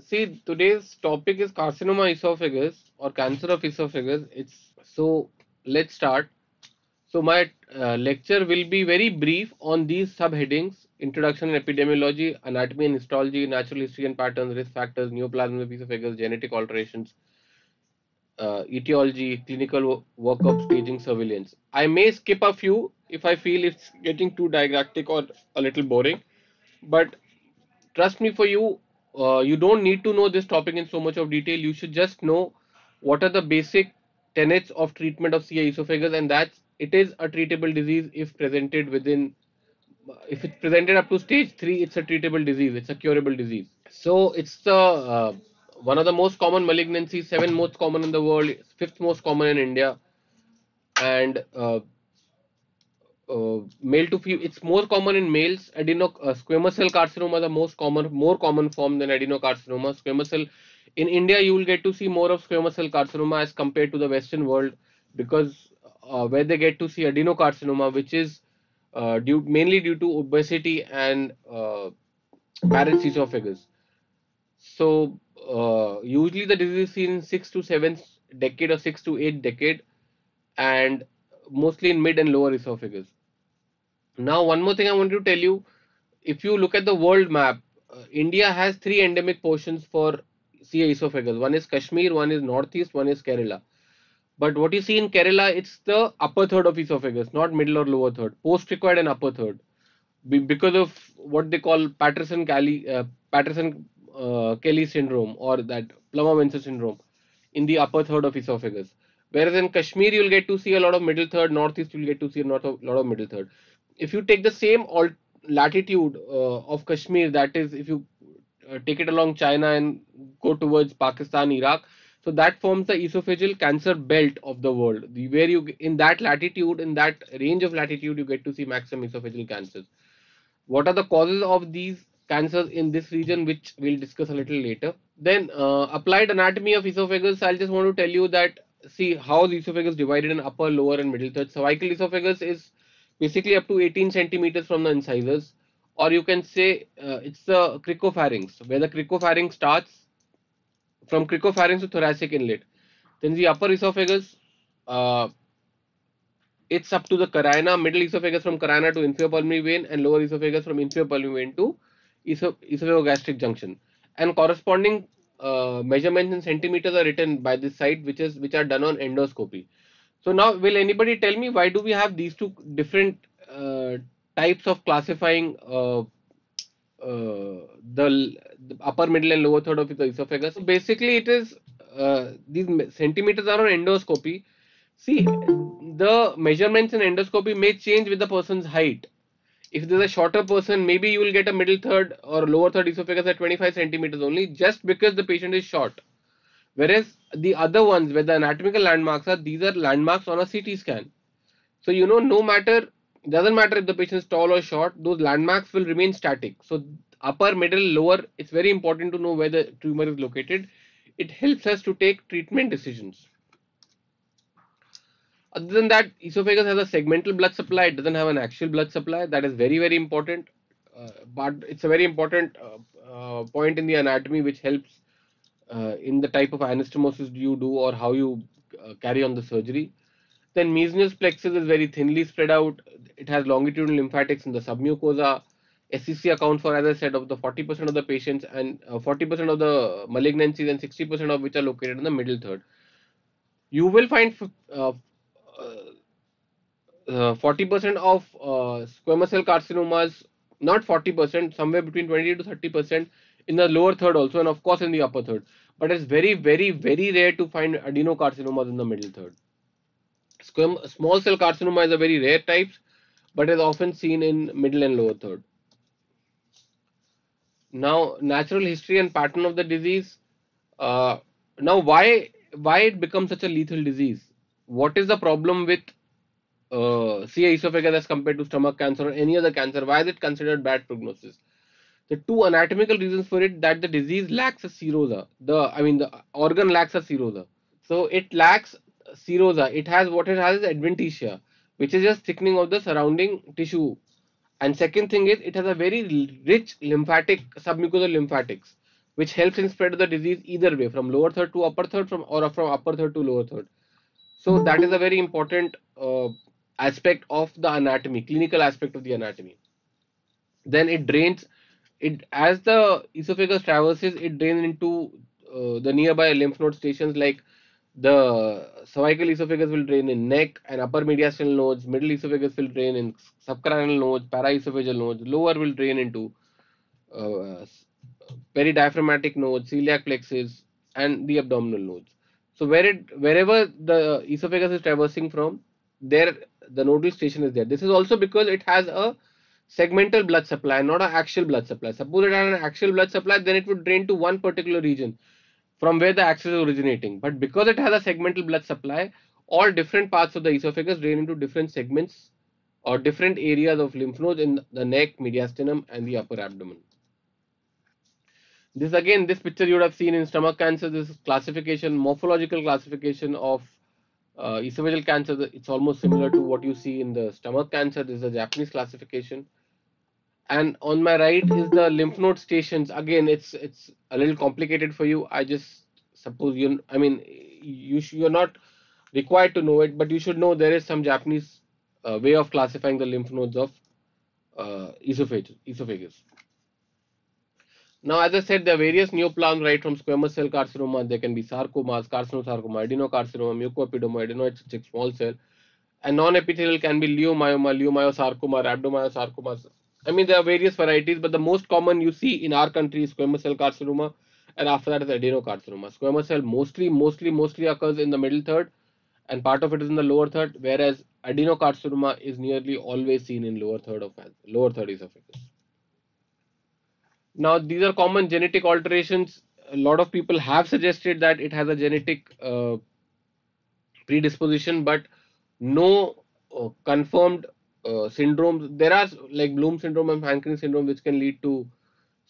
see today's topic is carcinoma esophagus or cancer of esophagus. It's so let's start. So my uh, lecture will be very brief on these subheadings: introduction and epidemiology, anatomy and histology, natural history and patterns, risk factors, neoplasm of esophagus, genetic alterations, uh, etiology, clinical workup, staging, surveillance. I may skip a few if I feel it's getting too didactic or a little boring, but trust me for you, uh, you don't need to know this topic in so much of detail. You should just know what are the basic tenets of treatment of CA esophagus, and that's it is a treatable disease if presented within if it's presented up to stage 3 it's a treatable disease it's a curable disease so it's the uh, one of the most common malignancies seven most common in the world fifth most common in india and uh, uh, male to female it's more common in males adeno uh, squamous cell carcinoma the most common more common form than adenocarcinoma squamous cell in india you will get to see more of squamous cell carcinoma as compared to the western world because uh, where they get to see adenocarcinoma which is uh, due mainly due to obesity and uh, Barrett's esophagus. So uh, usually the disease is seen in 6 to 7 decade or 6 to 8 decade and mostly in mid and lower esophagus now, one more thing I want to tell you, if you look at the world map, uh, India has three endemic portions for CA esophagus. One is Kashmir, one is Northeast, one is Kerala. But what you see in Kerala, it's the upper third of esophagus, not middle or lower third. Post cricoid and upper third, Be because of what they call Patterson-Kelly uh, Patterson uh, Kelly syndrome or that Plummer-Vinson syndrome in the upper third of esophagus. Whereas in Kashmir, you'll get to see a lot of middle third. Northeast, you'll get to see a lot of, lot of middle third if you take the same alt latitude uh, of Kashmir, that is, if you uh, take it along China and go towards Pakistan, Iraq, so that forms the esophageal cancer belt of the world. Where you in that latitude, in that range of latitude, you get to see maximum esophageal cancers. What are the causes of these cancers in this region, which we'll discuss a little later. Then uh, applied anatomy of esophagus. I'll just want to tell you that see how the esophagus divided in upper, lower, and middle third. Cervical esophagus is basically up to 18 centimeters from the incisors or you can say uh, it's the cricopharynx where the cricopharynx starts from cricopharynx to thoracic inlet. Then the upper esophagus uh, it's up to the carina middle esophagus from carina to inferior pulmonary vein and lower esophagus from inferior pulmonary vein to esophagogastric junction. And corresponding uh, measurements in centimeters are written by this side which is which are done on endoscopy so now will anybody tell me why do we have these two different uh, types of classifying uh, uh, the, the, upper, middle and lower third of the esophagus? So basically it is uh, these centimeters are on endoscopy. See the measurements in endoscopy may change with the person's height. If there's a shorter person, maybe you will get a middle third or lower third esophagus at 25 centimeters only just because the patient is short. Whereas the other ones where the anatomical landmarks are, these are landmarks on a CT scan. So, you know, no matter, doesn't matter if the patient is tall or short, those landmarks will remain static. So, upper, middle, lower, it's very important to know where the tumor is located. It helps us to take treatment decisions. Other than that, esophagus has a segmental blood supply. It doesn't have an axial blood supply. That is very, very important. Uh, but it's a very important uh, uh, point in the anatomy which helps uh, in the type of anastomosis do you do or how you uh, carry on the surgery. Then Meissner's plexus is very thinly spread out. It has longitudinal lymphatics in the submucosa. SCC account for, as I said, of the 40% of the patients and 40% uh, of the malignancies and 60% of which are located in the middle third. You will find 40% uh, uh, of squamous cell carcinomas, not 40%, somewhere between 20 to 30% in the lower third also and of course in the upper third but it's very very very rare to find adenocarcinomas in the middle third. Small cell carcinoma is a very rare type but is often seen in middle and lower third. Now natural history and pattern of the disease uh, now why why it becomes such a lethal disease? What is the problem with uh, CA esophagus as compared to stomach cancer or any other cancer? Why is it considered bad prognosis the two anatomical reasons for it that the disease lacks a serosa the i mean the organ lacks a serosa so it lacks serosa it has what it has is adventitia which is just thickening of the surrounding tissue and second thing is it has a very rich lymphatic submucosal lymphatics which helps in spread of the disease either way, from lower third to upper third, from or from upper third to lower third. So that is a very important uh, aspect of the anatomy, clinical aspect of the anatomy. Then it drains it as the esophagus traverses, it drains into uh, the nearby lymph node stations like the cervical esophagus will drain in neck and upper mediastinal nodes, middle esophagus will drain in subcarinal nodes, paraesophageal nodes, lower will drain into uh, peridiaphragmatic nodes, celiac plexus, and the abdominal nodes. So where it wherever the esophagus is traversing from, there the nodal station is there. This is also because it has a segmental blood supply, not an axial blood supply. Suppose it had an axial blood supply, then it would drain to one particular region from where the axis is originating. But because it has a segmental blood supply, all different parts of the esophagus drain into different segments or different areas of lymph nodes in the neck, mediastinum, and the upper abdomen. This again, this picture you would have seen in stomach cancer. This classification, morphological classification of uh, esophageal cancer. It's almost similar to what you see in the stomach cancer. This is a Japanese classification and on my right is the lymph node stations. Again it's it's a little complicated for you. I just suppose you i mean you you're not required to know it but you should know there is some japanese uh, way of classifying the lymph nodes of uh, esophagus now as i said there are various neoplasms right from squamous cell carcinoma. There can be sarcomas carcinosarcoma adenocarcinoma mucoepidermoid adenoid small cell. And non-epithelial can be leiomyoma leiomyosarcoma rhabdomyosarcoma I mean, there are various varieties, but the most common you see in our country is squamous cell carcinoma, and after that is adenocarcinoma. Squamous cell mostly, mostly, mostly occurs in the middle third, and part of it is in the lower third, whereas adenocarcinoma is nearly always seen in lower third of lower third esophagus. Now, these are common genetic alterations. A lot of people have suggested that it has a genetic uh, predisposition, but no uh, confirmed uh, syndromes. There are like Bloom syndrome and Hankin syndrome which can lead to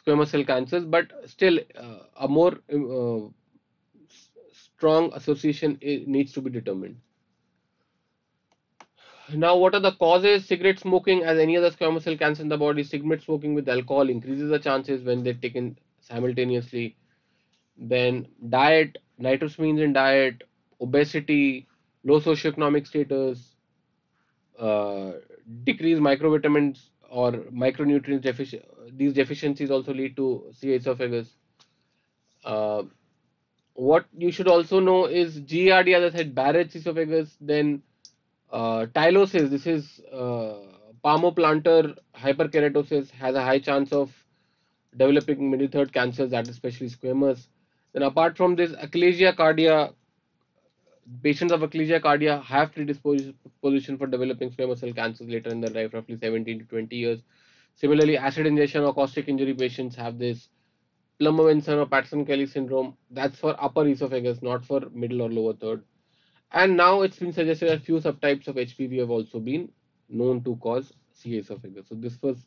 squamous cell cancers, but still uh, a more uh, strong association needs to be determined. Now, what are the causes? Cigarette smoking, as any other squamous cell cancer in the body, cigarette smoking with alcohol increases the chances when they're taken simultaneously. Then diet, nitrosamines in diet, obesity, low socioeconomic status, uh, decrease microvitamins or micronutrients deficiency. these deficiencies also lead to CA esophagus. Uh, what you should also know is GERD, as I said, Barrett's esophagus, then uh, tylosis, this is uh, palmoplantar hyperkeratosis, has a high chance of developing middle third cancers, that is especially squamous. Then apart from this, achalasia cardia, patients of cardia have predisposition for developing squamous cell cancers later in their life, roughly 17 to 20 years. Similarly, acid ingestion or caustic injury patients have this Plummer-Vinson or Patterson-Kelly syndrome. That's for upper esophagus, not for middle or lower third. And now it's been suggested that few subtypes of HPV have also been known to cause CA esophagus. So this was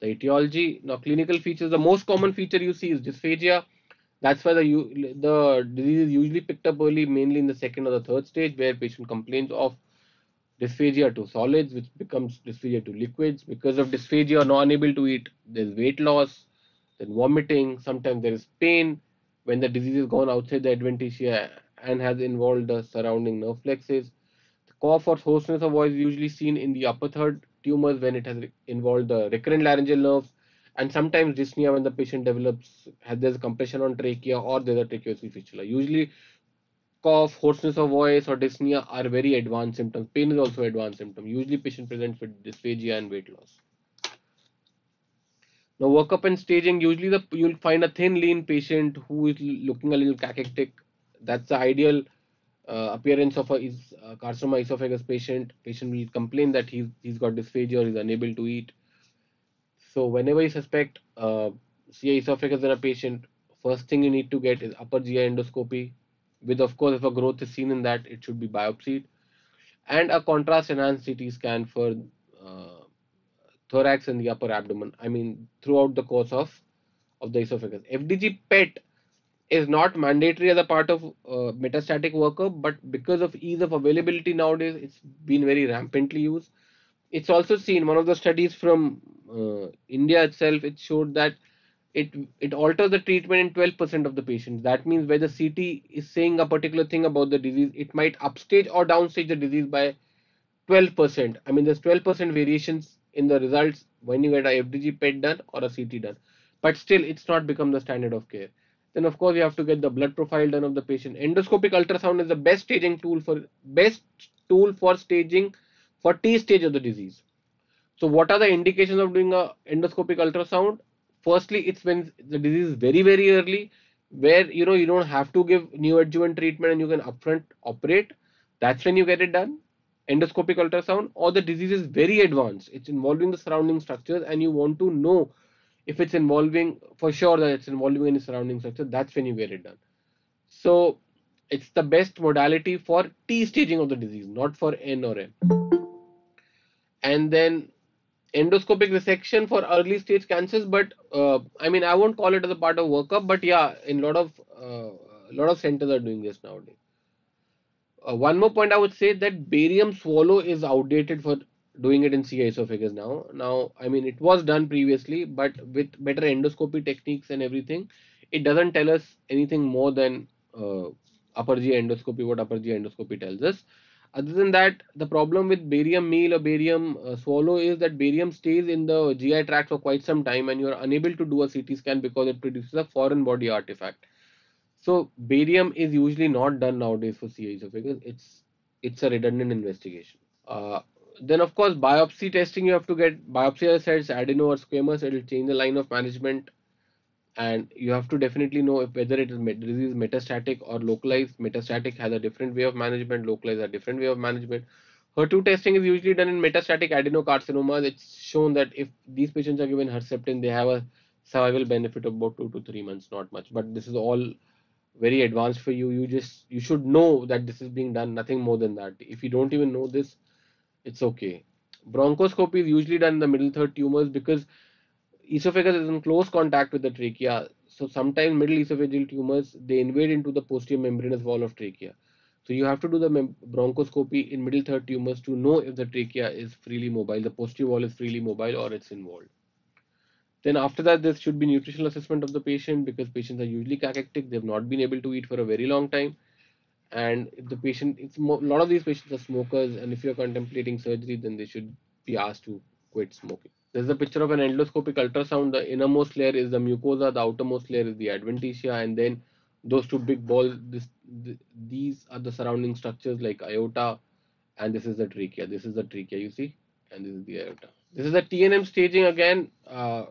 the etiology. Now clinical features, the most common feature you see is dysphagia that's why the the disease is usually picked up early, mainly in the second or the third stage, where patient complains of dysphagia to solids, which becomes dysphagia to liquids. Because of dysphagia not unable to eat, there's weight loss, then vomiting. Sometimes there is pain when the disease has gone outside the adventitia and has involved the surrounding nerve plexus. The cough or hoarseness of voice is usually seen in the upper third tumors when it has involved the recurrent laryngeal nerves and sometimes dyspnea when the patient develops has there's compression on trachea or there's a tracheostomy fistula. Usually cough, hoarseness of voice or dyspnea are very advanced symptoms. Pain is also advanced symptom. Usually patient presents with dysphagia and weight loss. Now workup and staging, usually the you'll find a thin lean patient who is looking a little cachectic. That's the ideal uh, appearance of a is, uh, carcinoma esophagus patient. Patient will complain that he's, he's got dysphagia or is unable to eat so whenever you suspect uh, CA esophagus in a patient, first thing you need to get is upper GI endoscopy. With of course, if a growth is seen in that, it should be biopsied, and a contrast enhanced CT scan for uh, thorax and the upper abdomen. I mean, throughout the course of of the esophagus. FDG PET is not mandatory as a part of uh, metastatic workup, but because of ease of availability nowadays, it's been very rampantly used. It's also seen one of the studies from uh, India itself, it showed that it it alters the treatment in 12% of the patients. That means where the CT is saying a particular thing about the disease, it might upstage or downstage the disease by 12%. I mean, there's 12% variations in the results when you get a FDG PET done or a CT done. But still, it's not become the standard of care. Then of course you have to get the blood profile done of the patient. Endoscopic ultrasound is the best staging tool for best tool for staging for T stage of the disease. So what are the indications of doing a endoscopic ultrasound? Firstly, it's when the disease is very very early, where you know you don't have to give neoadjuvant treatment and you can upfront operate. That's when you get it done. Endoscopic ultrasound, or the disease is very advanced. It's involving the surrounding structures, and you want to know if it's involving for sure that it's involving any surrounding structure. That's when you get it done. So it's the best modality for T staging of the disease, not for N or M. And then endoscopic resection for early stage cancers but uh, i mean i won't call it as a part of workup but yeah in a lot of uh, lot of centers are doing this nowadays. Uh, one more point i would say that barium swallow is outdated for doing it in CA esophagus now. Now i mean it was done previously but with better endoscopy techniques and everything it doesn't tell us anything more than uh, upper GI endoscopy what upper GI endoscopy tells us other than that, the problem with barium meal or barium uh, swallow is that barium stays in the GI tract for quite some time and you are unable to do a CT scan because it produces a foreign body artifact. So barium is usually not done nowadays for CA esophagus. It's it's a redundant investigation. Uh, then of course biopsy testing you have to get biopsy sets adeno or squamous. It will change the line of management and you have to definitely know if whether it is disease metastatic or localized. Metastatic has a different way of management, localized a different way of management. HER2 testing is usually done in metastatic adenocarcinomas. It's shown that if these patients are given Herceptin, they have a survival benefit of about two to three months, not much. But this is all very advanced for you. You just you should know that this is being done, nothing more than that. If you don't even know this, it's okay. Bronchoscopy is usually done in the middle third tumors because esophagus is in close contact with the trachea. So sometimes middle esophageal tumors they invade into the posterior membranous wall of trachea. So you have to do the bronchoscopy in middle third tumors to know if the trachea is freely mobile, the posterior wall is freely mobile or it's involved. Then after that, there should be nutritional assessment of the patient because patients are usually cachectic. They've not been able to eat for a very long time. And if the patient, it's a lot of these patients are smokers. And if you're contemplating surgery, then they should be asked to quit smoking. This is a picture of an endoscopic ultrasound. The innermost layer is the mucosa, the outermost layer is the adventitia, and then those two big balls. This, th these are the surrounding structures like aorta, and this is the trachea. This is the trachea, you see, and this is the aorta. This is the TNM staging again. Uh,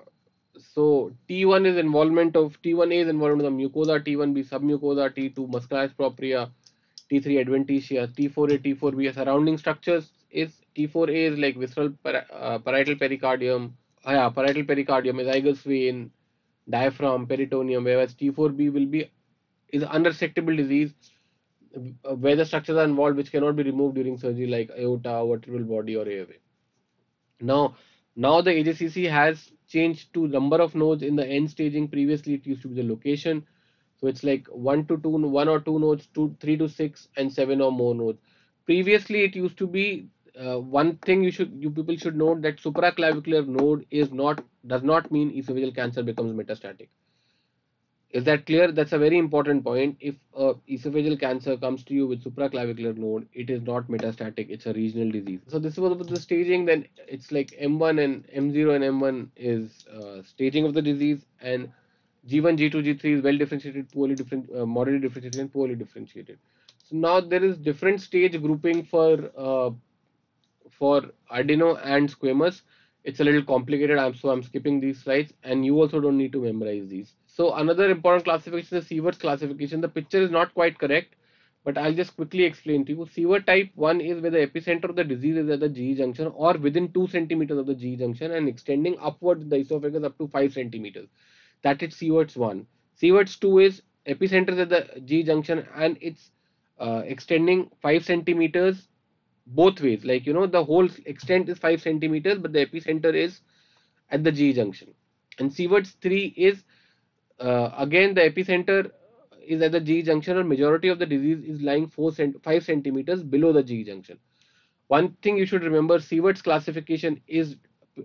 so T1 is involvement of T1A is involvement of the mucosa, T1B submucosa, T2 muscularis propria, T3 adventitia, T4A, T4B surrounding structures is T4A is like visceral uh, parietal pericardium, uh, yeah, parietal pericardium, azygous vein, diaphragm, peritoneum, whereas T4B will be is unresectable disease uh, where the structures are involved which cannot be removed during surgery like aorta, vertebral body or airway. Now, now the AJCC has changed to number of nodes in the end staging. Previously, it used to be the location. So it's like one to two, one or two nodes, two, three to six, and seven or more nodes. Previously, it used to be uh, one thing you should you people should note that supraclavicular node is not does not mean esophageal cancer becomes metastatic. Is that clear? That's a very important point. If a esophageal cancer comes to you with supraclavicular node it is not metastatic. It's a regional disease. So this was about the staging then it's like m1 and m0 and m1 is uh, staging of the disease and g1 g2 g3 is well differentiated poorly different uh, moderately differentiated and poorly differentiated. So now there is different stage grouping for uh, for adeno and squamous it's a little complicated I'm, so i'm skipping these slides and you also don't need to memorize these so another important classification is Siewert's classification the picture is not quite correct but I'll just quickly explain to you. Siewert type 1 is where the epicenter of the disease is at the GE junction or within 2 centimeters of the GE junction and extending upward the esophagus up to 5 centimeters. That is Siewert's 1. Siewert's 2 is epicenter at the GE junction and it's uh, extending 5 centimeters both ways like you know the whole extent is 5 centimeters but the epicenter is at the G junction and Siewert's 3 is uh, again the epicenter is at the G junction and majority of the disease is lying 4 cent 5 centimeters below the G junction. One thing you should remember Siewert's classification is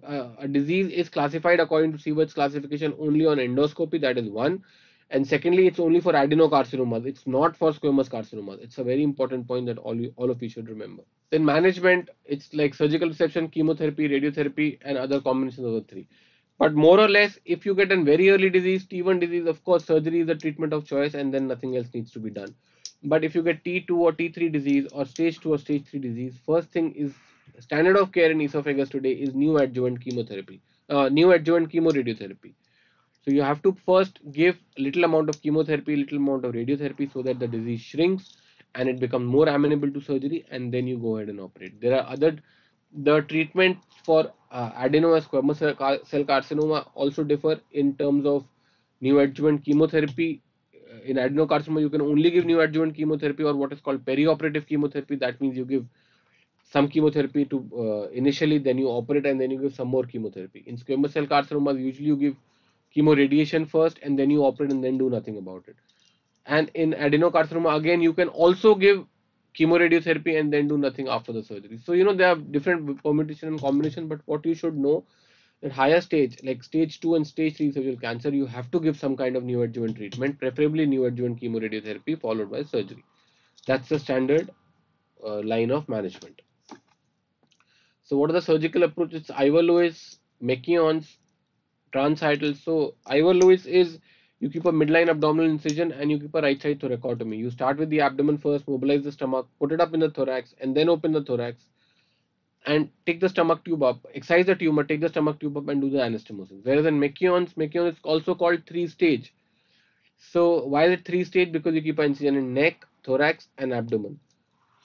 uh, a disease is classified according to Siewert's classification only on endoscopy. That is one. And secondly, it's only for adenocarcinomas. It's not for squamous carcinomas. It's a very important point that all you, all of you should remember. Then management, it's like surgical resection, chemotherapy, radiotherapy, and other combinations of the three. But more or less, if you get a very early disease, T1 disease, of course, surgery is the treatment of choice, and then nothing else needs to be done. But if you get T2 or T3 disease or stage 2 or stage 3 disease, first thing is standard of care in esophagus today is new adjuvant chemotherapy, uh, neoadjuvant chemoradiotherapy. So you have to first give little amount of chemotherapy, little amount of radiotherapy so that the disease shrinks and it becomes more amenable to surgery and then you go ahead and operate. There are other, the treatment for uh, adenomas squamous cell carcinoma also differ in terms of neoadjuvant chemotherapy. Uh, in adenocarcinoma, you can only give neoadjuvant chemotherapy or what is called perioperative chemotherapy. That means you give some chemotherapy to uh, initially, then you operate and then you give some more chemotherapy. In squamous cell carcinoma, usually you give chemoradiation first and then you operate and then do nothing about it. And in adenocarcinoma, again, you can also give chemoradiotherapy and then do nothing after the surgery. So, you know, there are different permutation and combination, but what you should know at higher stage, like stage 2 and stage 3 esophageal cancer, you have to give some kind of neoadjuvant treatment, preferably neoadjuvant chemoradiotherapy followed by surgery. That's the standard uh, line of management. So what are the surgical approaches? Ivor Lewis, McKeown's, transhiatal. So Ivor Lewis is you keep a midline abdominal incision and you keep a right side thoracotomy. You start with the abdomen first, mobilize the stomach, put it up in the thorax, and then open the thorax and take the stomach tube up, excise the tumor, take the stomach tube up and do the anastomosis. Whereas in McKeown's, McKeown is also called three stage. So why is it three stage? Because you keep an incision in neck, thorax, and abdomen.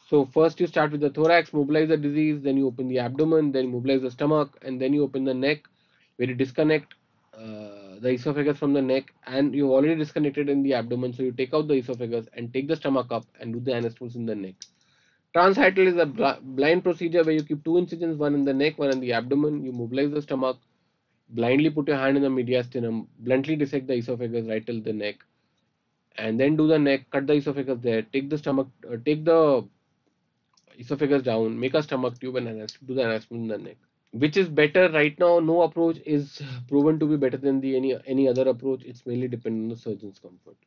So first you start with the thorax, mobilize the disease, then you open the abdomen, then mobilize the stomach, and then you open the neck, where you disconnect uh, the esophagus from the neck, and you've already disconnected in the abdomen. So you take out the esophagus and take the stomach up and do the anastomosis in the neck. Transhiatal is a blind procedure where you keep two incisions, one in the neck, one in the abdomen. You mobilize the stomach, blindly put your hand in the mediastinum, bluntly dissect the esophagus right till the neck, and then do the neck, cut the esophagus there, take the stomach, uh, take the esophagus down, make a stomach tube and do the anastomy in the neck. Which is better right now? No approach is proven to be better than the any any other approach. It's mainly dependent on the surgeon's comfort.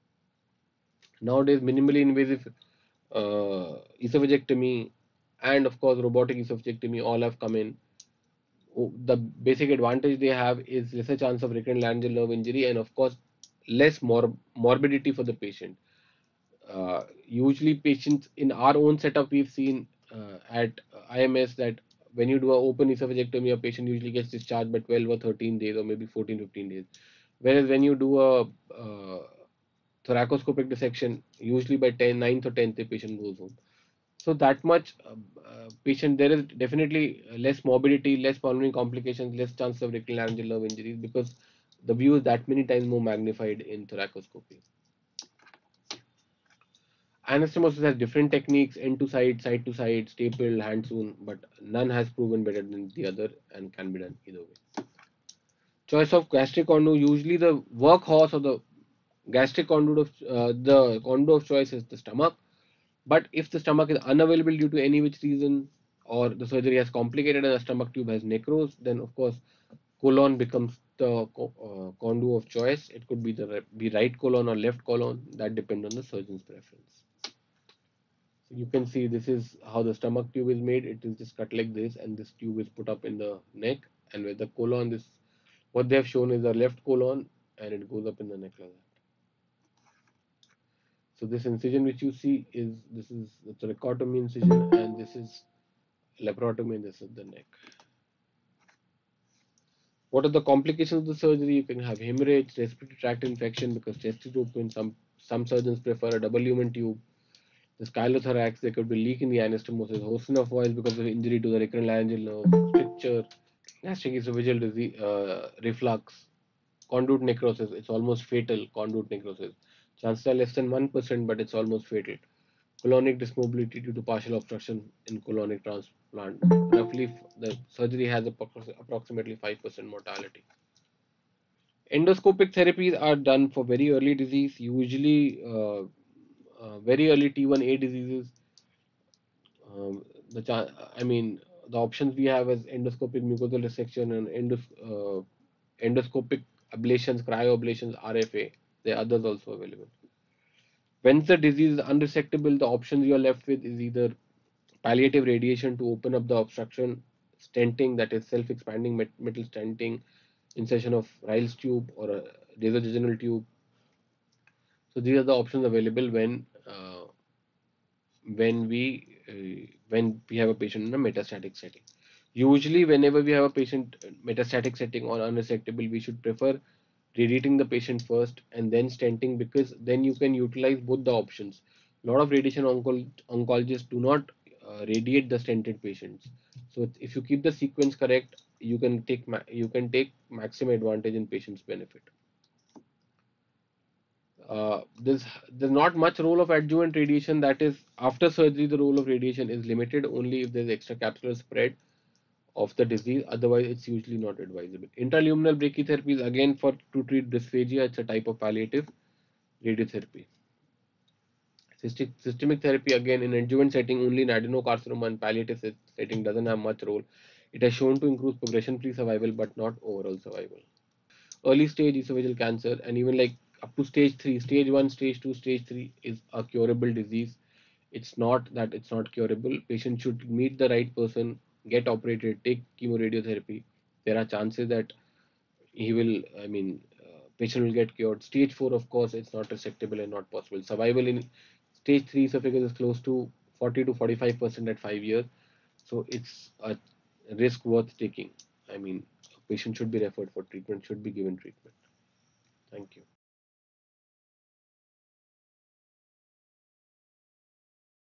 Nowadays, minimally invasive uh, esophagectomy and of course robotic esophagectomy all have come in. The basic advantage they have is lesser chance of recurrent laryngeal nerve injury and of course less mor morbidity for the patient. Uh, usually patients in our own setup we've seen uh, at IMS that when you do an open esophagectomy, a patient usually gets discharged by 12 or 13 days or maybe 14, 15 days. Whereas when you do a uh, thoracoscopic dissection, usually by 10, 9th or 10th, the patient goes home. So that much uh, uh, patient, there is definitely less morbidity, less pulmonary complications, less chance of rectal laryngeal nerve injuries because the view is that many times more magnified in thoracoscopy. Anastomosis has different techniques, end to side, side to side, staple, hand sewn, but none has proven better than the other and can be done either way. Choice of gastric conduit, usually the workhorse of the gastric conduit of uh, the conduit of choice is the stomach. But if the stomach is unavailable due to any which reason, or the surgery has complicated and the stomach tube has necrose, then of course colon becomes the uh, conduit of choice. It could be the be right colon or left colon. That depends on the surgeon's preference. So you can see this is how the stomach tube is made. It is just cut like this and this tube is put up in the neck and with the colon this what they have shown is the left colon and it goes up in the neck like that. So this incision which you see is this is the thoracotomy incision and this is laparotomy and this is the neck. What are the complications of the surgery? You can have hemorrhage, respiratory tract infection because chest is open. Some some surgeons prefer a double lumen tube the chylothorax, there could be leak in the anastomosis, Hoarseness of voice because of injury to the recurrent laryngeal nerve, stricture, gastric esophageal disease, uh, reflux, conduit necrosis, it's almost fatal, conduit necrosis. Chances are less than 1%, but it's almost fatal. Colonic dysmotility due to partial obstruction in colonic transplant. Roughly, the surgery has approximately 5% mortality. Endoscopic therapies are done for very early disease, usually uh, uh, very early T1A diseases. Um, the I mean, the options we have is endoscopic mucosal resection and endos, uh, endoscopic ablations, cryoablations, RFA. There are others also available. Once the disease is unresectable, the options you are left with is either palliative radiation to open up the obstruction, stenting, that is self-expanding metal stenting, insertion of Ryle's tube or a nasojejunal tube. So these are the options available when uh, when we uh, when we have a patient in a metastatic setting. Usually, whenever we have a patient metastatic setting or unresectable, we should prefer radiating the patient first and then stenting because then you can utilize both the options. Lot of radiation onco oncologists do not uh, radiate the stented patients. So if you keep the sequence correct, you can take you can take maximum advantage in patient's benefit. Uh, there's not much role of adjuvant radiation. That is, after surgery, the role of radiation is limited only if there's extracapsular spread of the disease. Otherwise, it's usually not advisable. Intraluminal brachytherapy is again for to treat dysphagia. It's a type of palliative radiotherapy. Systemic therapy again in adjuvant setting only in adenocarcinoma and palliative setting doesn't have much role. It has shown to increase progression-free survival but not overall survival. Early stage esophageal cancer and even like up to stage 3 stage 1 stage 2 stage 3 is a curable disease. It's not that it's not curable. Patient should meet the right person get operated take chemoradiotherapy. There are chances that he will i mean uh, patient will get cured. Stage 4 of course it's not resectable and not possible. Survival in stage 3 esophagus is close to 40 to 45 percent at 5 years. So it's a risk worth taking. I mean patient should be referred for treatment should be given treatment. Thank you